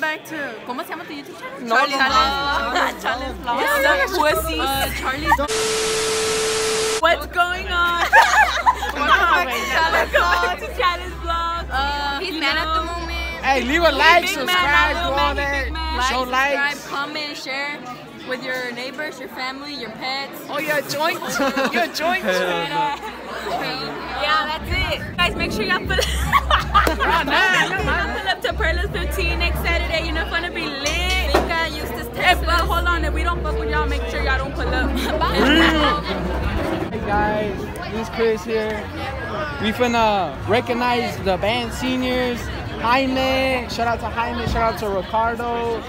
to ¿Cómo se llama tu YouTube channel? No, Charlie's no, Vlog. Charlie's Vlog. pussy. Uh, Charlie's. What's going on? Welcome back to Charlie's Vlog. Uh, he's mad at the moment. Hey, leave a like, Big man, subscribe, not do all that. big. Show like, likes. subscribe, comment, share with your neighbors, your family, your pets. Oh, you're a joint. you're a joint. yeah, that's it. Guys, make sure y'all put, y'all pull up to Perlas 15 next Saturday. You know, it's gonna be lit. Mika, Eustace, Hey, but hold on. If we don't fuck with y'all, make sure y'all don't pull up. Hey guys, this Chris here. We finna recognize the band seniors. Jaime, shout out to Jaime, shout out to Ricardo,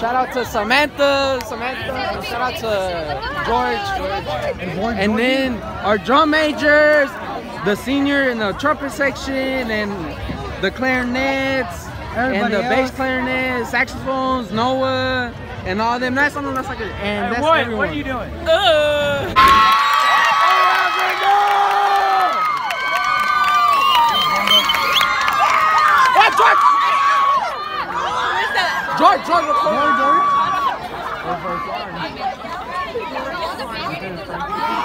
shout out to Samantha, Samantha, and shout out to George, George. And then our drum majors, the senior in the trumpet section, and the clarinets, and Everybody the bass else. clarinet, saxophones, Noah, and all them. That's something that's like, a, and that's What? everyone. What are you doing? George, George, George,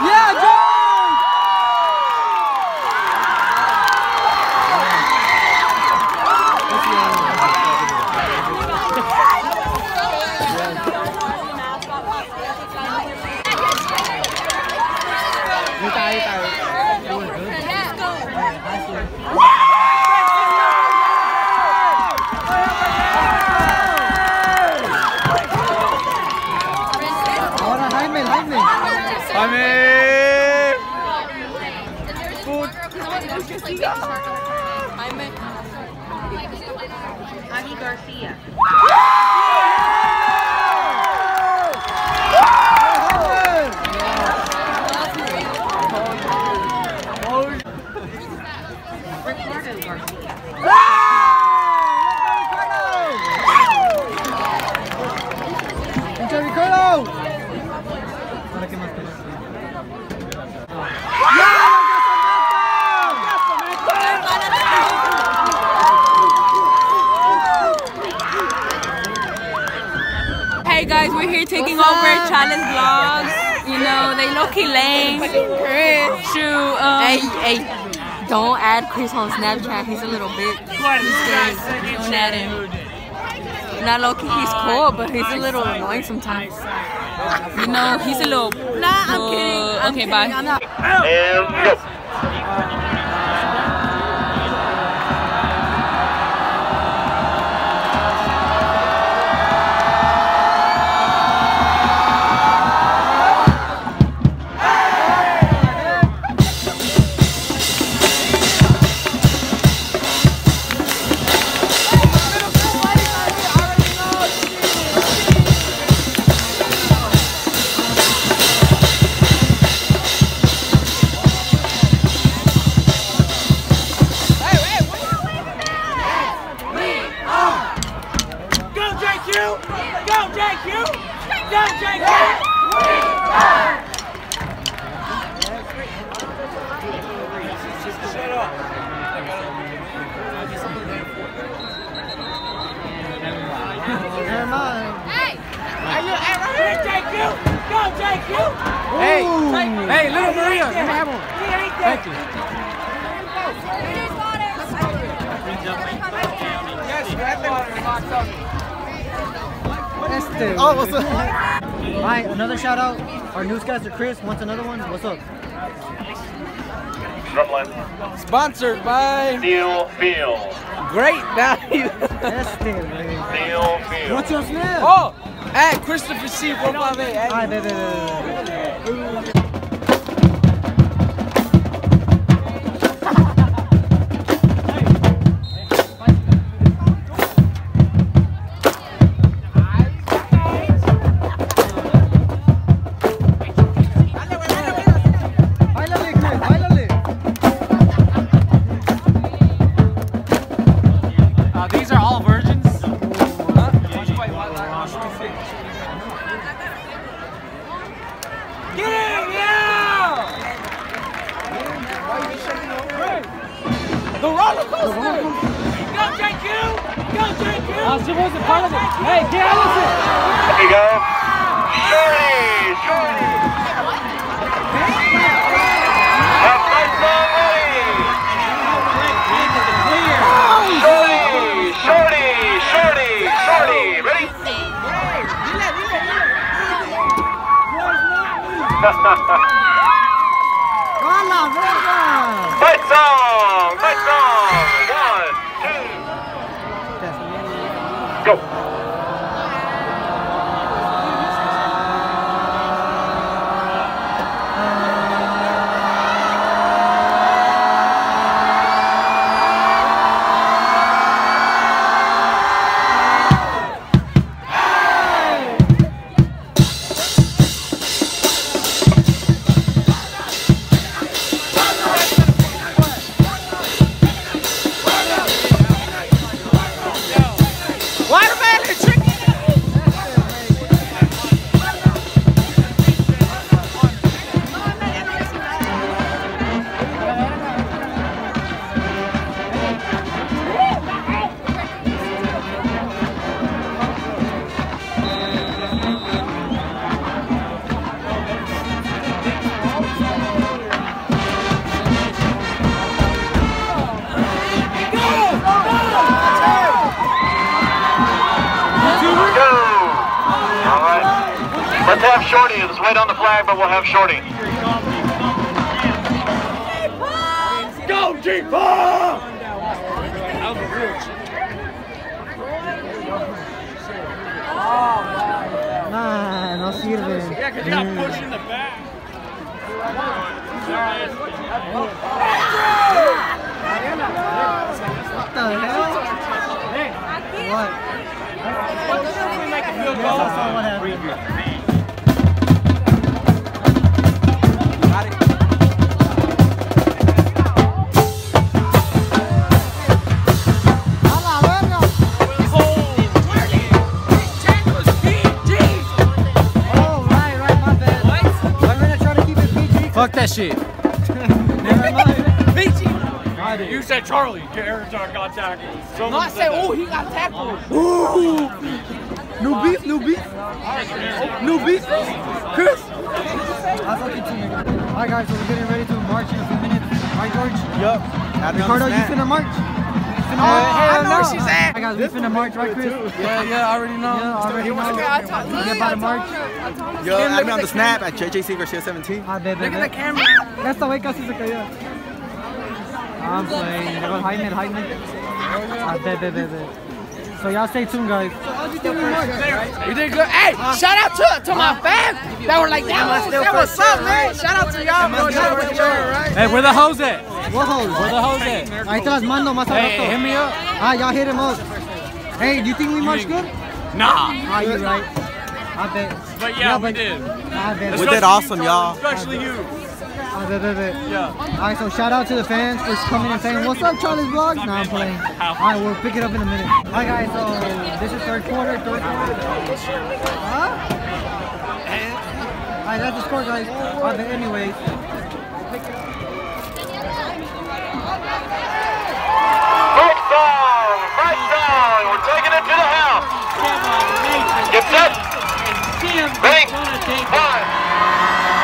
Yeah, George! Ahora Jaime, Jaime. Jaime! Ani Garcia. Pinche Ricardo. Hey guys, we're here taking over Challenge Vlogs. You know, they low key lame. True. Um, hey, hey, don't add Chris on Snapchat. He's a little bitch. He's gay. Don't add him. Not low key, he's cool, but he's a little annoying sometimes. You know, he's a little. Nah, I'm kidding. I'm okay, bye. I'm not. Go Go JQ! Never mind. Go JQ! Go JQ! Hey, hey, little Maria, me have one. Thank you. Este. Oh, what's up? Alright, another shout out. Our newscaster Chris wants another one. What's up? Drumline. Sponsored by Feel, feel. Great Value. Este, güey. Feel, feel. What's your snap? Oh, at Christopher C. 458. Alright, baby, baby, Ha ha ha! Have Shorty. Let's wait on the flag, but we'll have Shorty. Go, G-Bomb! Nah, no sirve. Yeah, because you got pushed in the back. What the hell? What? Yes, I saw what happened. ¡A Fuck that shit. Never mind. You said Charlie. get Aaron John got tackled. Someone No, I said, that. oh, he got tackled. New beef, new beef. New beef. Chris. I fucking too nigga. Alright guys, so we're getting ready to march in a few minutes. Alright George? Yup. Ricardo, you finna march? You finna march? I know where she's at. Alright guys, we finna march, right Chris? Yeah, yeah, I already know. Yeah, already know. We about to march. Yo, add me on the snap at JJC Garcia 17. Ah, bet, bet, Look at the bet. camera. Esta wey casi se cayó. I'm playing. There goes Jaime, Jaime. Ah, bet, bet, bet, bet. So y'all stay tuned, guys. We did good. Hey, shout out to, to my fans that were like, that was, that was up, man. Shout out to y'all, bro. Shout out to y'all. Hey, where the hoes at? What hoes? Where the hoes at? Ahí te las mando más al Hey, hit rato. me up. Ah, y'all hit him up. Hey, do you think we marched good? Nah. Ah, you right. I bet. But yeah, Yeah, we but- did. I bet. We did awesome, y'all. Especially you. I bet, bet, bet. Yeah. Alright, so shout out to the fans for coming and saying, What's up, Charlie's Vlogs? Nah, I'm playing. Alright, we'll pick it up in a minute. Alright, guys, so this is third quarter. Third quarter. Huh? Alright, that's the score, guys. Alright, but anyways. Fight song, song. We're taking it to the house. Get set. Ready? One.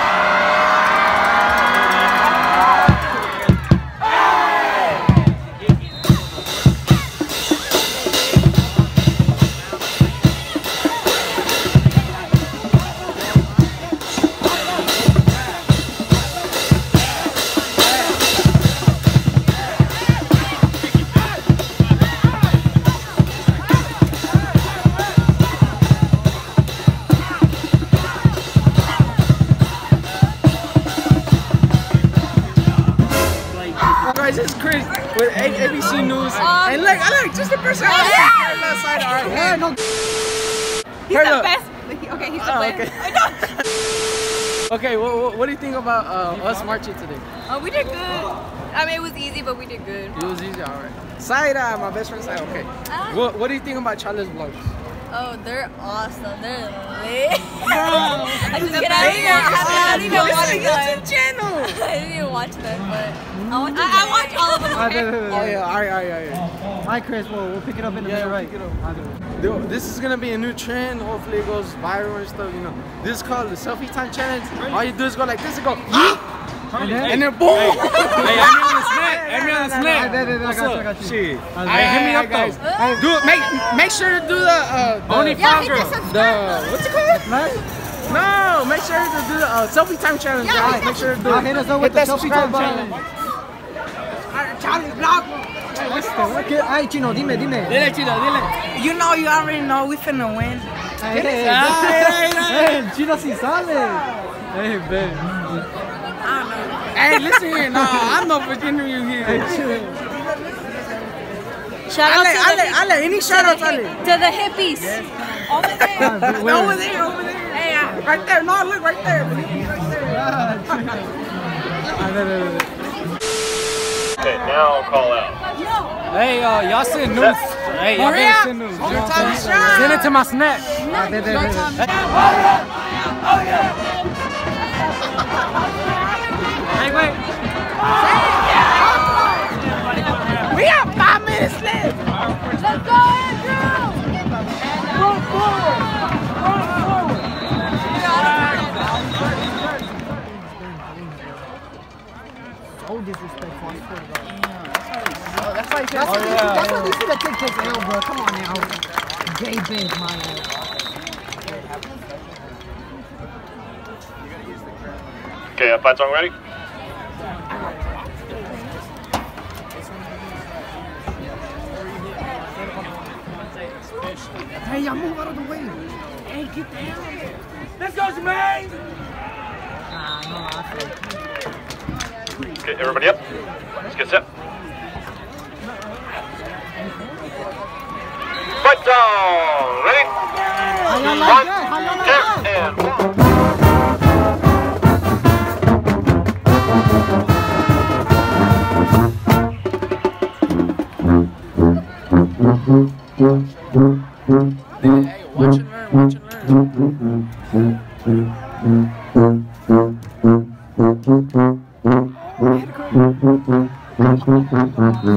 Okay, what, what, what do you think about uh, us marching today? Oh, we did good. I mean, it was easy, but we did good. It was easy, all right. Saida, my best friend Saida. Okay. Ah. What, what do you think about Charlie's vlogs? Oh, they're awesome. They're lit. I just get out of here. I didn't even watch YouTube channel. I didn't even watch them, but I watch. I, I watch all of them. Okay? wait, wait, wait, Oh yeah, alright, alright, alright. Alright, Chris, we'll, we'll pick it up in a Yeah, minute, we'll right? pick it up. This is gonna be a new trend. Hopefully it goes viral and stuff. You know, this is called the selfie time challenge. All you do is go like this and go, yeet, And then? and then boom. Hey, I'm on the snack. I'm on the I snack. it, I got you, I got you. Shit. Hey, hit me up guys. though. Do it. Make make sure to do the uh the, Only Yeah, hit the what's it called? No, make sure to do the uh, selfie time challenge, Yeah, guys. Make sure to do it. hit us up with the selfie time button. Challenge. Okay, ay, Chino, dime, dime. Dile, Chino, dile. You know, you already know we finna win. Hey, hey, hey, hey, el Chino sí sale. Hey, ven. Hey, listen here. No, I'm the Virginia you Hey, here. chill. Shout out Ale, to the, Ale, Ale, any shout outs, Ale? to the hippies. Over there. Over there, over there. Hey, uh, right there. No, look right there. Ah, ven, ven, ven. Okay, now call out. Hey, uh, y'all send news. Hey, y'all better send news. You know what I'm? Send it to my snap. Ah, ven, ven, ven, ven. Hey, wait. We have five minutes left. So disrespectful, I swear to God. That's why that's, what yeah. that's what they should have taken his L, bro. Come on now. Gay bitch, man. Okay, uh, fight song ready? Hey, y'all move out of the way. Hey, get down. Let's go, Jermaine. Okay, everybody up. Let's get set. Fight song ready? One, two, and one. Hey,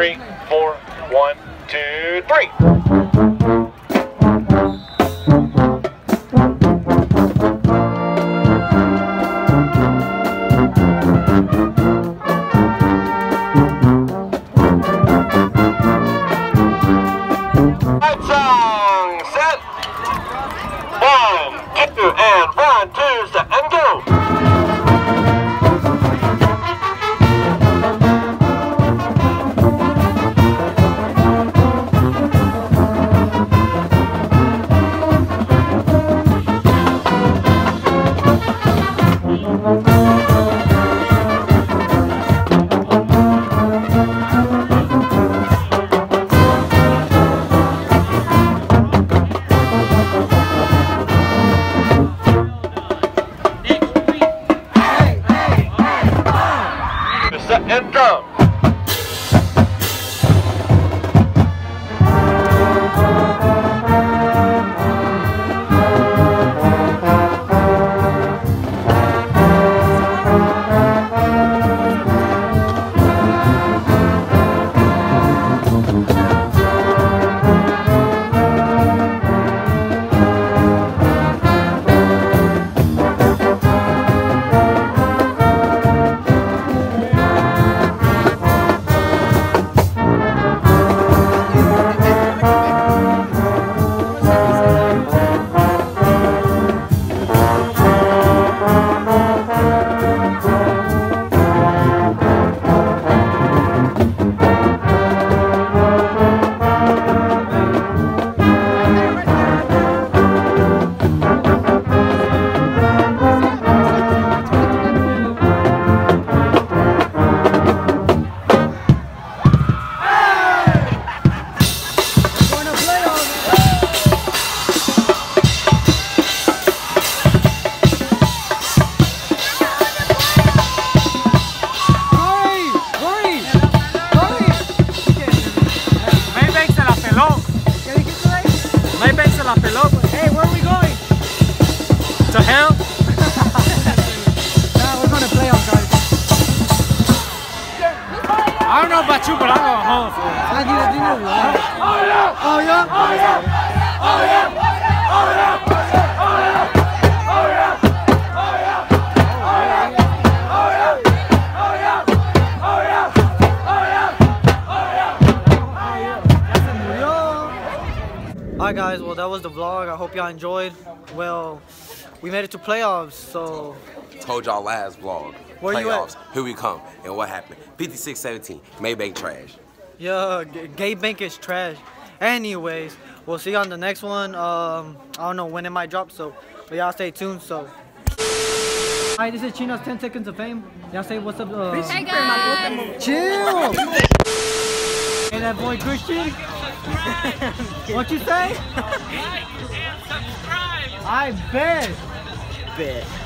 three, four, one, two, three. la pelota. Hey, where are we going? To hell? nah, we're gonna play on guys. I don't know about you, but I'm going home. I need. Oh yeah! Oh yeah! Oh yeah! Oh yeah! Oh yeah! Oh yeah! Alright guys, well that was the vlog. I hope y'all enjoyed. Well, we made it to playoffs, so Told y'all last vlog. Where you at? Playoffs. Here we come. And what happened? 56-17. Mabank trash. yeah, Gay Bank is trash. Anyways, we'll see you on the next one. Um, I don't know when it might drop, so but y'all stay tuned. So. Hi, this is Chino's 10 seconds of fame. Y'all say what's up. Uh, Hey guys. Chill! hey, that boy Christian? What you say? I bet. Bet.